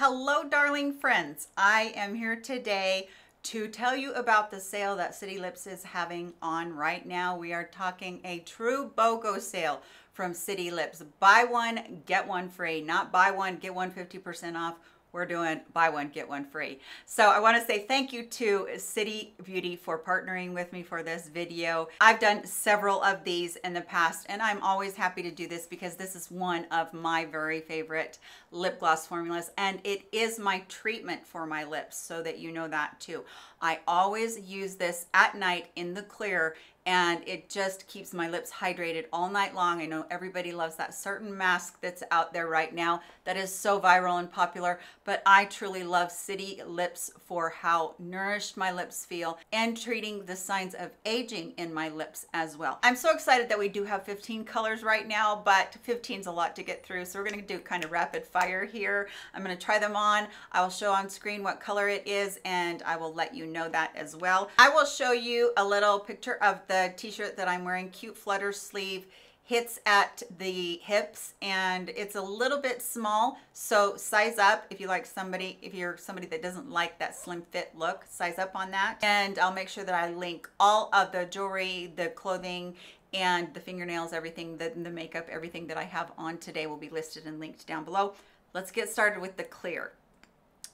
Hello, darling friends. I am here today to tell you about the sale that City Lips is having on right now. We are talking a true BOGO sale from City Lips. Buy one, get one free. Not buy one, get one 50% off we're doing buy one get one free. So i want to say thank you to city beauty for partnering with me for this video. I've done several of these in the past and i'm always happy to do this because this is one of my very favorite lip gloss formulas and it is my treatment for my lips so that you know that too. I always use this at night in the clear and it just keeps my lips hydrated all night long. I know everybody loves that certain mask that's out there right now that is so viral and popular, but I truly love City Lips for how nourished my lips feel and treating the signs of aging in my lips as well. I'm so excited that we do have 15 colors right now, but 15 is a lot to get through. So we're gonna do kind of rapid fire here. I'm gonna try them on. I will show on screen what color it is and I will let you know that as well. I will show you a little picture of the t-shirt that I'm wearing, cute flutter sleeve, hits at the hips and it's a little bit small so size up if you like somebody if you're somebody that doesn't like that slim fit look size up on that. And I'll make sure that I link all of the jewelry the clothing and the fingernails everything the, the makeup everything that I have on today will be listed and linked down below. Let's get started with the clear.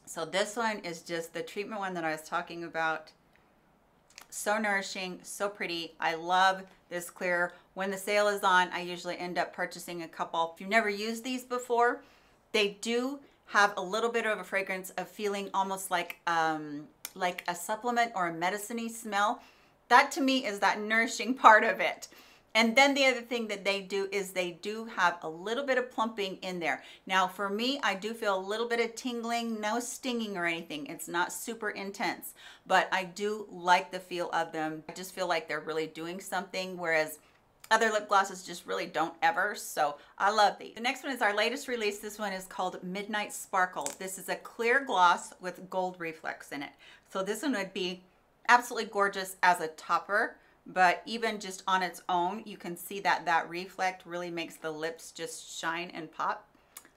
So this one is just the treatment one that I was talking about so nourishing, so pretty. I love this clear. When the sale is on, I usually end up purchasing a couple. If you've never used these before, they do have a little bit of a fragrance of feeling almost like um, like a supplement or a medicine smell. That to me is that nourishing part of it. And then the other thing that they do is they do have a little bit of plumping in there. Now for me, I do feel a little bit of tingling, no stinging or anything. It's not super intense, but I do like the feel of them. I just feel like they're really doing something, whereas other lip glosses just really don't ever so i love these the next one is our latest release this one is called midnight sparkle this is a clear gloss with gold reflex in it so this one would be absolutely gorgeous as a topper but even just on its own you can see that that reflect really makes the lips just shine and pop.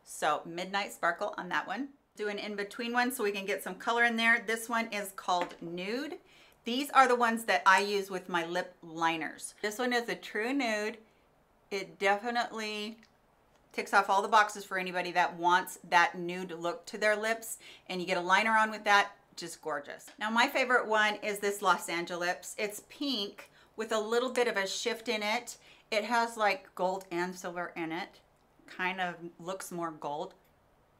So midnight sparkle on that one. Do an in-between one so we can get some color in there. This one is called nude. These are the ones that I use with my lip liners. This one is a true nude. It definitely ticks off all the boxes for anybody that wants that nude look to their lips and you get a liner on with that just gorgeous. Now my favorite one is this Los Angeles. It's pink with a little bit of a shift in it. It has like gold and silver in it. Kind of looks more gold.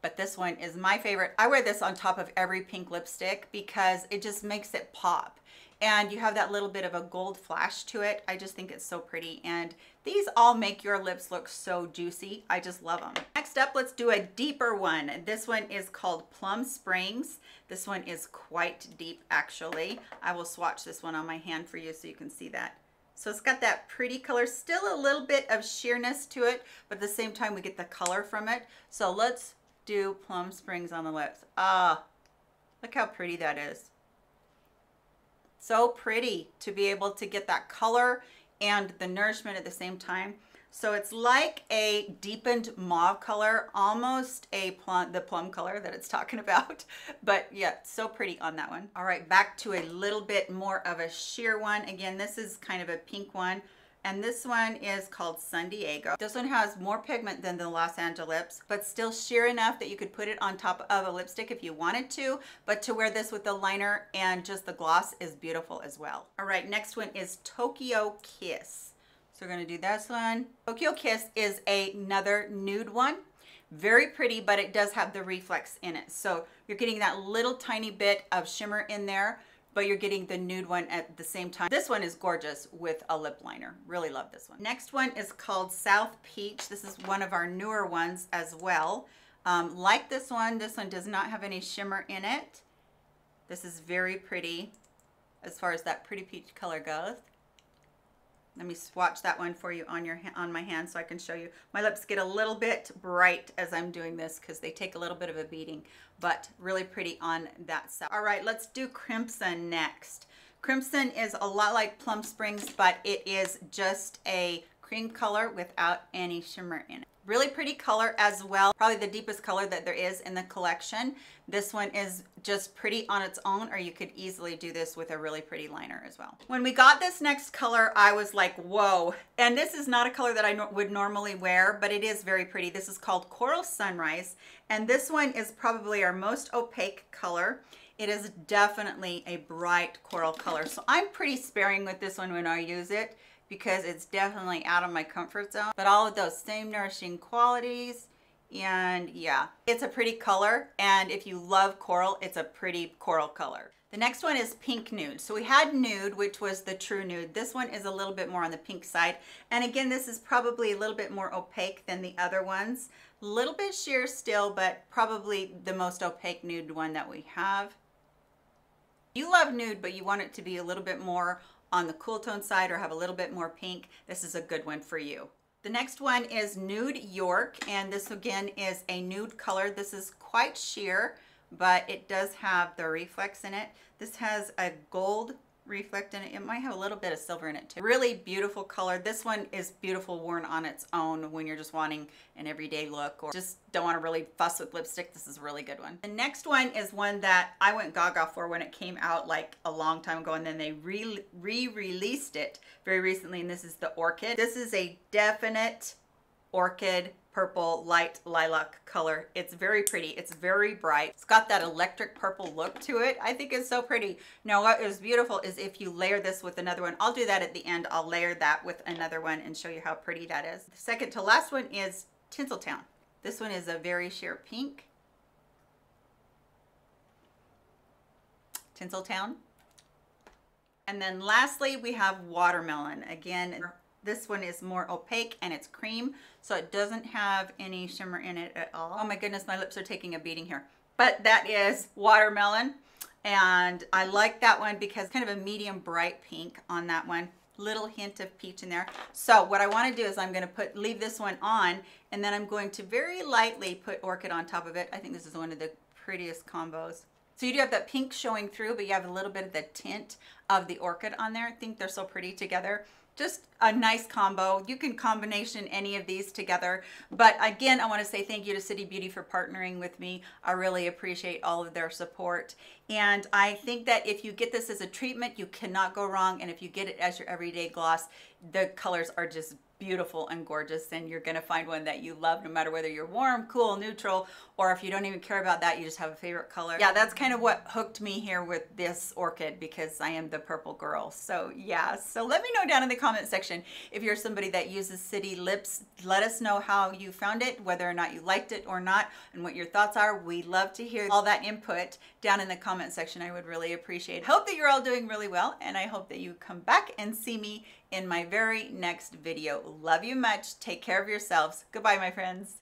But this one is my favorite. I wear this on top of every pink lipstick because it just makes it pop. And you have that little bit of a gold flash to it. I just think it's so pretty. And these all make your lips look so juicy. I just love them. Next up, let's do a deeper one. This one is called Plum Springs. This one is quite deep actually. I will swatch this one on my hand for you so you can see that. So it's got that pretty color, still a little bit of sheerness to it, but at the same time we get the color from it. So let's do Plum Springs on the lips. Ah, look how pretty that is. So pretty to be able to get that color and the nourishment at the same time. So it's like a deepened mauve color, almost a plum, the plum color that it's talking about. But yeah, so pretty on that one. All right, back to a little bit more of a sheer one. Again, this is kind of a pink one. And this one is called San Diego. This one has more pigment than the Los Angeles, but still sheer enough that you could put it on top of a lipstick if you wanted to, but to wear this with the liner and just the gloss is beautiful as well. All right, next one is Tokyo Kiss. So we're gonna do this one. Tokyo Kiss is another nude one. Very pretty, but it does have the reflex in it. So you're getting that little tiny bit of shimmer in there, but you're getting the nude one at the same time. This one is gorgeous with a lip liner. Really love this one. Next one is called South Peach. This is one of our newer ones as well. Um, like this one, this one does not have any shimmer in it. This is very pretty as far as that pretty peach color goes. Let me swatch that one for you on your on my hand so I can show you. My lips get a little bit bright as I'm doing this because they take a little bit of a beating, but really pretty on that side. All right, let's do Crimson next. Crimson is a lot like Plum Springs, but it is just a cream color without any shimmer in it. Really pretty color as well. Probably the deepest color that there is in the collection. This one is just pretty on its own, or you could easily do this with a really pretty liner as well. When we got this next color, I was like, whoa. And this is not a color that I no would normally wear, but it is very pretty. This is called Coral Sunrise. And this one is probably our most opaque color. It is definitely a bright coral color. So I'm pretty sparing with this one when I use it because it's definitely out of my comfort zone. But all of those same nourishing qualities and yeah, it's a pretty color. And if you love coral, it's a pretty coral color. The next one is pink nude. So we had nude, which was the true nude. This one is a little bit more on the pink side. And again, this is probably a little bit more opaque than the other ones. A little bit sheer still, but probably the most opaque nude one that we have. You love nude, but you want it to be a little bit more on the cool tone side or have a little bit more pink, this is a good one for you. The next one is Nude York, and this again is a nude color. This is quite sheer, but it does have the reflex in it. This has a gold reflect in it. It might have a little bit of silver in it too. Really beautiful color. This one is beautiful worn on its own when you're just wanting an everyday look or just don't want to really fuss with lipstick. This is a really good one. The next one is one that I went gaga for when it came out like a long time ago and then they re-released it very recently and this is the Orchid. This is a definite Orchid purple light lilac color. It's very pretty. It's very bright. It's got that electric purple look to it. I think it's so pretty. Now what is beautiful is if you layer this with another one. I'll do that at the end. I'll layer that with another one and show you how pretty that is. The second to last one is Tinseltown. This one is a very sheer pink. Tinseltown. And then lastly, we have Watermelon. Again, this one is more opaque and it's cream, so it doesn't have any shimmer in it at all. Oh my goodness, my lips are taking a beating here. But that is watermelon. And I like that one because kind of a medium bright pink on that one little hint of peach in there. So what I want to do is I'm going to put leave this one on and then I'm going to very lightly put orchid on top of it. I think this is one of the prettiest combos. So you do have that pink showing through, but you have a little bit of the tint of the orchid on there. I think they're so pretty together just a nice combo. You can combination any of these together. But again, I want to say thank you to City Beauty for partnering with me. I really appreciate all of their support. And I think that if you get this as a treatment, you cannot go wrong. And if you get it as your everyday gloss, the colors are just beautiful and gorgeous and you're gonna find one that you love no matter whether you're warm, cool, neutral, or if you don't even care about that, you just have a favorite color. Yeah, that's kind of what hooked me here with this orchid because I am the purple girl. So yeah, so let me know down in the comment section if you're somebody that uses City Lips. Let us know how you found it, whether or not you liked it or not, and what your thoughts are. We love to hear all that input down in the comment section. I would really appreciate it. Hope that you're all doing really well, and I hope that you come back and see me in my very next video. Love you much. Take care of yourselves. Goodbye, my friends.